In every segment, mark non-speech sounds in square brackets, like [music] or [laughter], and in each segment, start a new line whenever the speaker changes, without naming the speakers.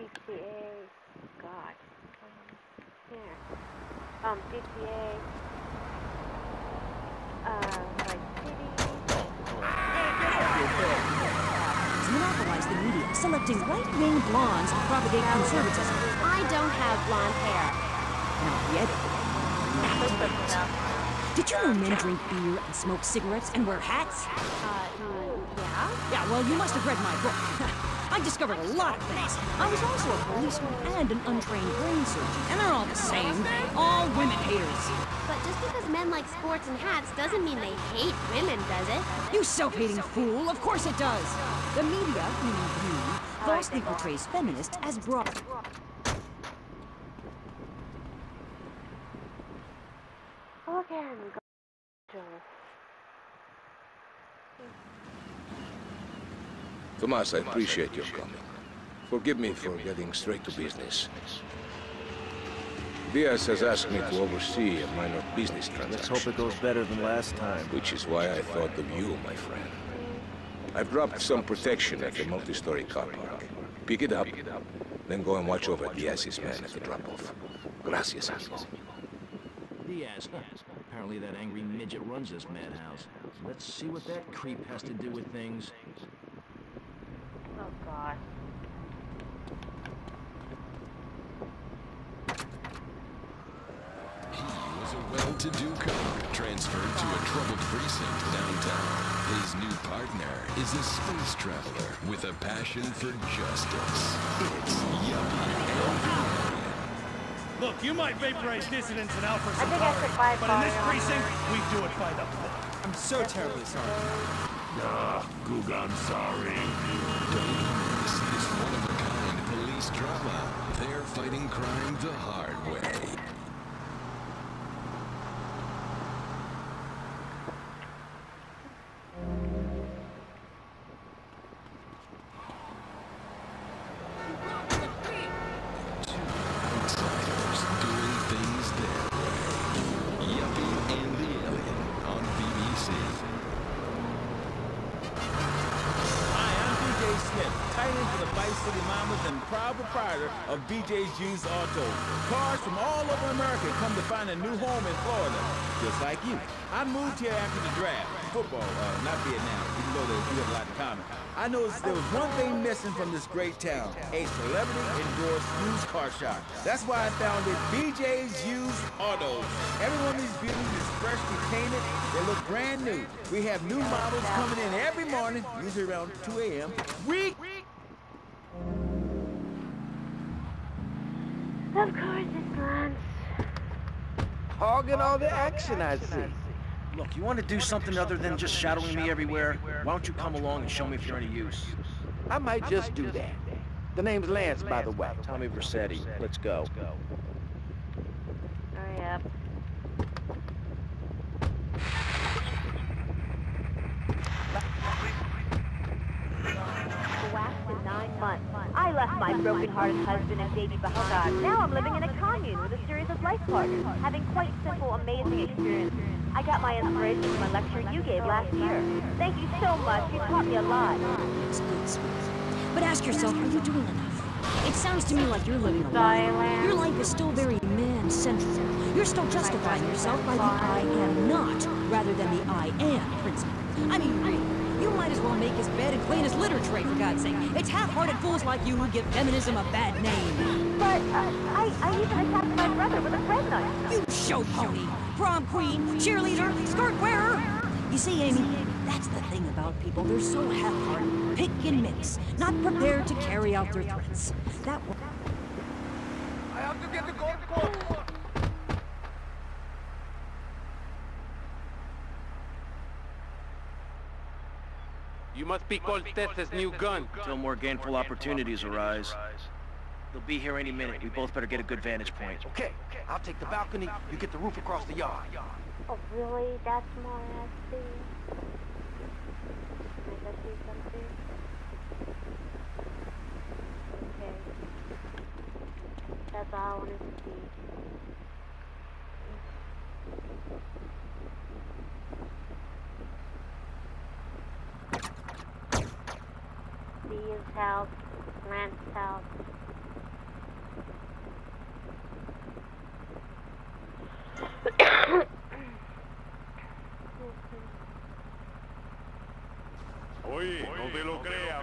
GTA, God, um, Here. Um, GTA, uh, like city.
Monopolize the media, selecting right-wing blondes to propagate conservatism.
I don't have blonde hair.
Not yet. Did you know men drink beer and smoke cigarettes and wear hats?
Uh, uh yeah?
Yeah, well, you must have read my book. [laughs] I discovered a lot of things. I was also a policeman and an untrained brain surgeon, and they're all the same. All women haters.
But just because men like sports and hats doesn't mean they hate women, does it?
You self-hating fool! Of course it does. The media, meaning you, falsely portrays feminists as broad.
Again, go.
Tomas, I appreciate your coming. Forgive me for getting straight to business. Diaz has asked me to oversee a minor business transaction.
Let's hope it goes better than last time.
Which is why I thought of you, my friend. I've dropped some protection at the multi-story car park. Pick it up, then go and watch over Diaz's men at the drop-off. Gracias, amigo.
Diaz. Apparently that angry midget runs this madhouse. Let's see what that creep has to do with things.
God.
He was a well-to-do cop, transferred to a troubled precinct downtown. His new partner is a space traveler with a passion for justice. It's Yuppie and
Look, you might vaporize dissidents in Alpha
I think I should buy
Centauri, but in this
Mario.
precinct, we do it by the book.
I'm so terribly sorry.
Ah, Gugan, sorry. Don't miss this one-of-a-kind drama. They're fighting crime the hard way.
Vice City Mambas and proud proprietor of BJ's Used Auto. Cars from all over America come to find a new home in Florida, just like you. I moved here after the draft. Football, uh, not Vietnam, even though do have a lot in common. I noticed there was one thing missing from this great town, a celebrity-endorsed used car shop. That's why I founded BJ's Used Autos. Every one of these beauties is freshly painted. They look brand new. We have new models coming in every morning, usually around 2 a.m. We
Of course it's Lance.
Hogging all the action, I see. Look, you want to do something other than just shadowing me everywhere? Why don't you come along and show me if you're any use?
I might just do that. The name's Lance, by the way.
Tommy Vercetti. Let's go.
Hurry up. Waxed in nine months. I left my broken-hearted husband and baby behind. Now I'm living in a commune with a series of life partners, having quite simple, amazing experiences. I got my inspiration from a lecture you gave last year. Thank you so much. You taught me a lot.
But ask yourself, are you doing enough? It sounds to me like you're living a lie. Your life is still very man-centric. You're still justifying yourself by the I am not, rather than the I am principle. I mean, really, you might as well make his bed and clean his litter tray, for God's sake. It's half-hearted fools like you who give feminism a bad name.
But uh, I, I even attacked my brother with a bread knife.
You show pony, prom queen, cheerleader, skirt wearer. You see, Amy, that's the thing about people. They're so half-hearted, pick and mix, not prepared to carry out their threats. That one.
I have to get the golf course.
You must be Cortez's new gun.
Till more gainful opportunities arise. They'll be here any minute. We both better get a good vantage point.
Okay, I'll take the balcony. You get the roof across the yard.
Oh, really? That's my ass thing? Can I see something? Okay. That's all I wanted to myself. Oye, no
te lo creas.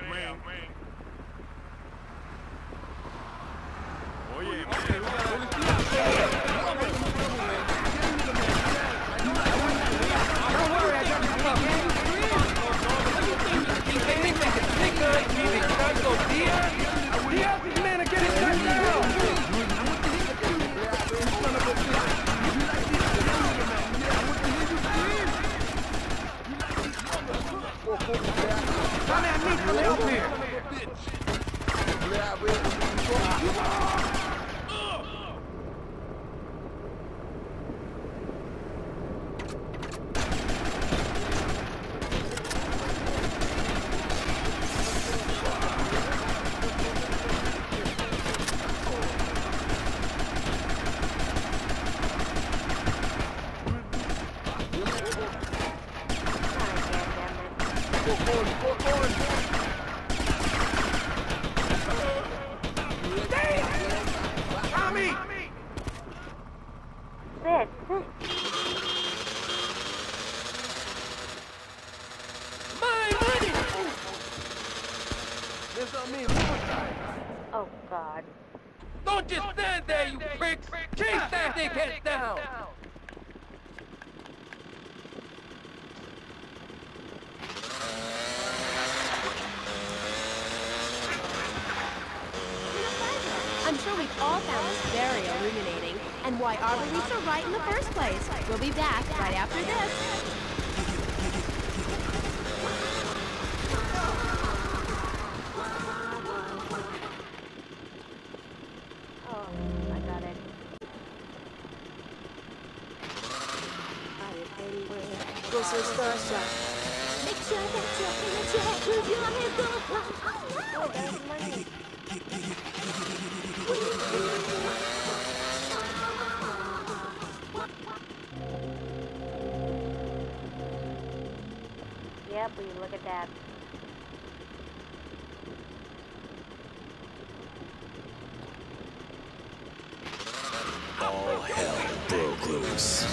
On me.
Oh, God.
Don't just stand there, you pricks! Chase that dickhead down!
I'm sure we've all found this very illuminating, and why Arbor Reefs right in the first place. We'll be back right after this.
Oh, I got it.
Go so starstruck.
Make sure that you're in a jet with your head go
oh, Yep, look at that?
All hell broke loose.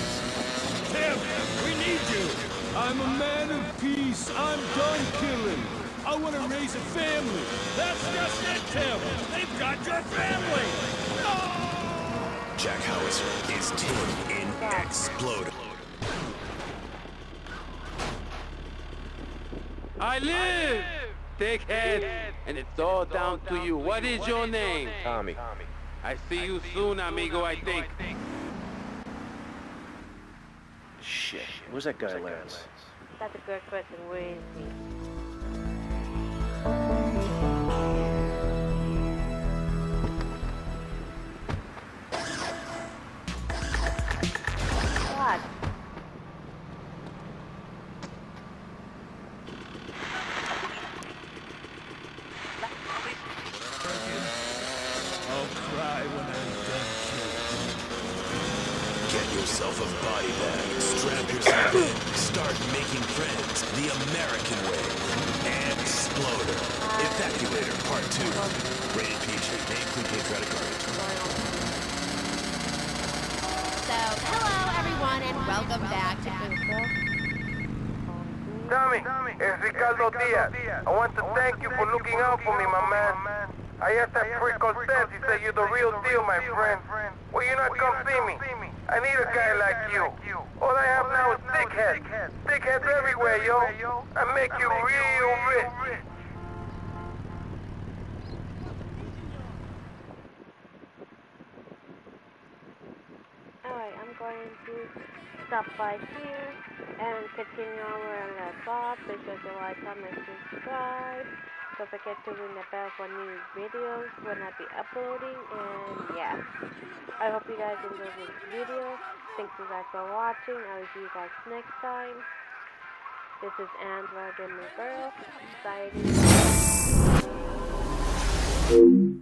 Tim, we need you. I'm a man of peace. I'm done killing. I want to raise a family.
That's just it, Tim. They've got your family. No!
Jack Howitzer is Tim in Explode.
I live! Dickhead! And it's all down to you. What is your name?
Tommy.
I see you soon, amigo, I think.
Shit. Where's that guy, Lance?
That's a good question. Where is he?
Cry when I'm done killing.
Get yourself a body bag, strap yourself in, start making friends the American way. And Exploder. Evacuator Part 2. Rated PG. Name prepaid credit card.
So, hello everyone, and welcome back to
Tommy, it's Ricardo Diaz. I want to thank you for looking out for me, my man. I asked that freak Cortez, he said you're the real deal, my friend. Will you not come see me? I need a guy like you. All I have now is dickheads. Dickheads everywhere, yo. I make you real rich.
Alright, I'm going to stop by here and continue on where I'm left off. Make sure to like, comment, subscribe. Don't forget to ring the bell for new videos when I be uploading. And yeah, I hope you guys enjoyed this video. Thanks you guys for watching. I will see you guys next time. This is Angela Girl signing.